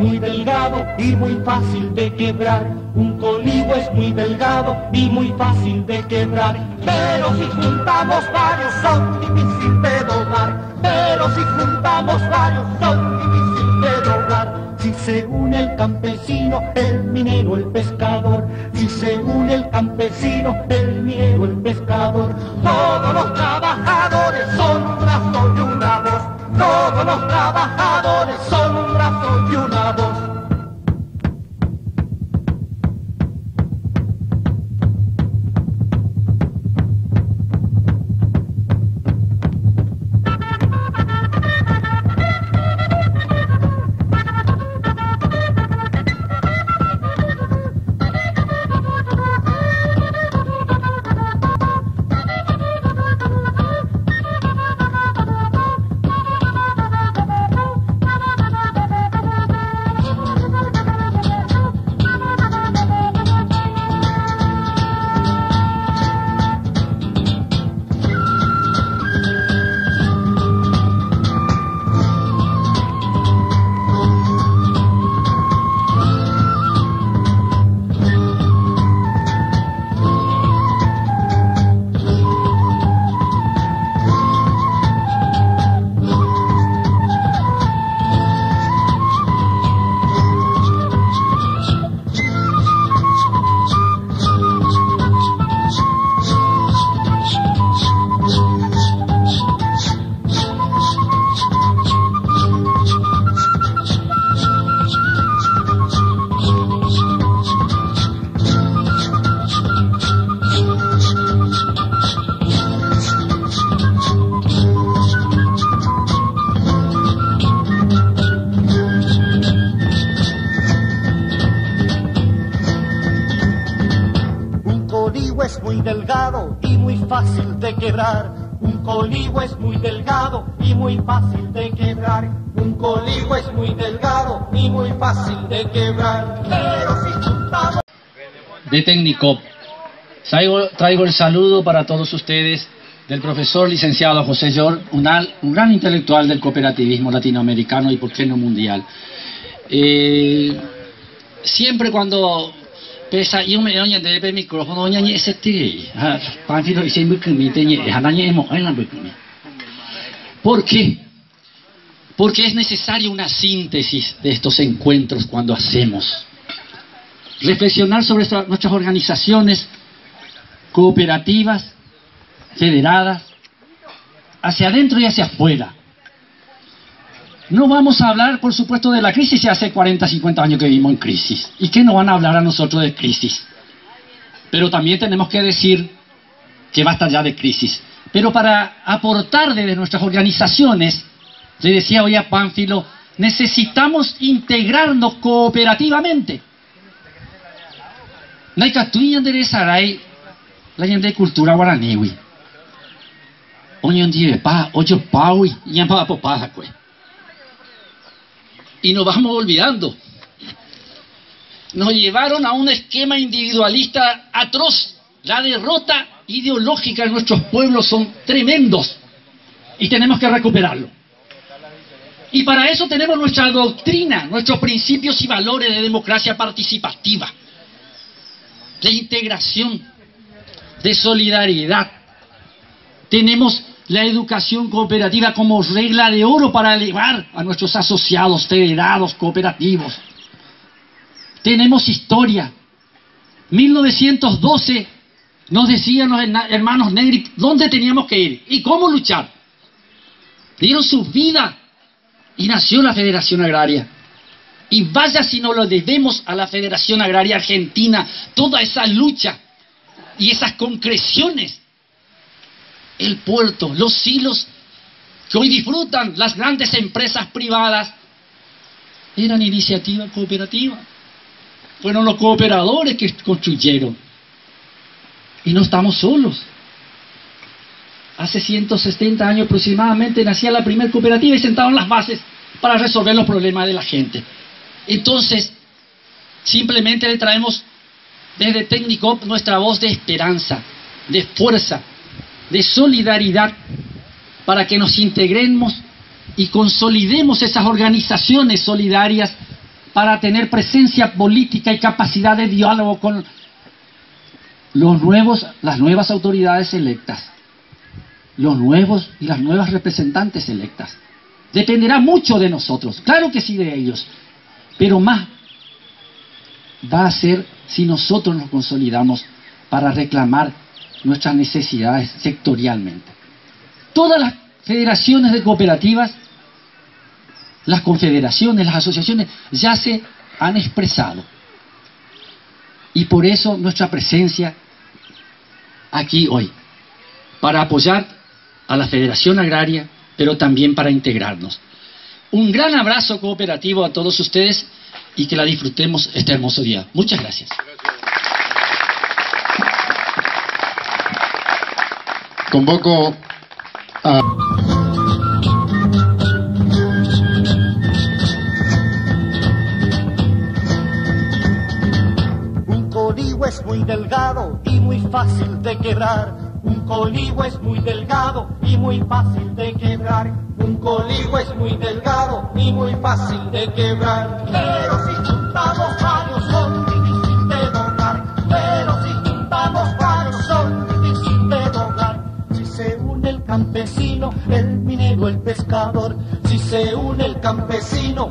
muy delgado y muy fácil de quebrar. Un colibo es muy delgado y muy fácil de quebrar. Pero si juntamos varios son difícil de doblar. Pero si juntamos varios son difícil de doblar. Si se une el campesino, el minero, el pescador. Si se une el campesino, el minero, el pescador. Todos los trabajadores son un brazo y una voz. Todos los trabajadores muy delgado y muy fácil de quebrar. Un colibo es muy delgado y muy fácil de quebrar. Un colibo es muy delgado y muy fácil de quebrar. Pero si de Tecnicop. Traigo, traigo el saludo para todos ustedes del profesor licenciado José Yor, un, al- un gran intelectual del cooperativismo latinoamericano y por qué no mundial. Eh, siempre cuando pesa yo me de micrófono ni ese panfilo y siempre que emo en ¿Por qué? Porque es necesaria una síntesis de estos encuentros cuando hacemos reflexionar sobre nuestras organizaciones cooperativas, federadas, hacia adentro y hacia afuera. No vamos a hablar, por supuesto, de la crisis, ya hace 40, 50 años que vivimos en crisis. ¿Y qué nos van a hablar a nosotros de crisis? Pero también tenemos que decir que basta ya de crisis. Pero para aportar desde nuestras organizaciones, le decía hoy a Pánfilo, necesitamos integrarnos cooperativamente. Naikatui yandere sarai la yande cultura guaraniwi. Oñon die pa, Y nos vamos olvidando. Nos llevaron a un esquema individualista atroz. La derrota ideológica de nuestros pueblos son tremendos. Y tenemos que recuperarlo. Y para eso tenemos nuestra doctrina, nuestros principios y valores de democracia participativa de integración, de solidaridad. Tenemos la educación cooperativa como regla de oro para elevar a nuestros asociados, federados, cooperativos. Tenemos historia. 1912 nos decían los hermanos Negri dónde teníamos que ir y cómo luchar. Dieron su vida y nació la Federación Agraria. Y vaya si no lo debemos a la Federación Agraria Argentina, toda esa lucha y esas concreciones. El puerto, los hilos que hoy disfrutan las grandes empresas privadas, eran iniciativa cooperativa. Fueron los cooperadores que construyeron. Y no estamos solos. Hace 170 años aproximadamente nacía la primera cooperativa y sentaron las bases para resolver los problemas de la gente. Entonces, simplemente le traemos desde Técnico nuestra voz de esperanza, de fuerza, de solidaridad, para que nos integremos y consolidemos esas organizaciones solidarias para tener presencia política y capacidad de diálogo con los nuevos, las nuevas autoridades electas, los nuevos y las nuevas representantes electas. Dependerá mucho de nosotros, claro que sí de ellos, pero más va a ser si nosotros nos consolidamos para reclamar nuestras necesidades sectorialmente. Todas las federaciones de cooperativas, las confederaciones, las asociaciones ya se han expresado. Y por eso nuestra presencia aquí hoy, para apoyar a la Federación Agraria, pero también para integrarnos. Un gran abrazo cooperativo a todos ustedes y que la disfrutemos este hermoso día. Muchas gracias. Convoco a... Un coligo es muy delgado y muy fácil de quebrar. Un coligo es muy delgado y muy fácil de quebrar. Un coligo es muy delgado y muy fácil de quebrar. Pero si juntamos varios Si se une el campesino,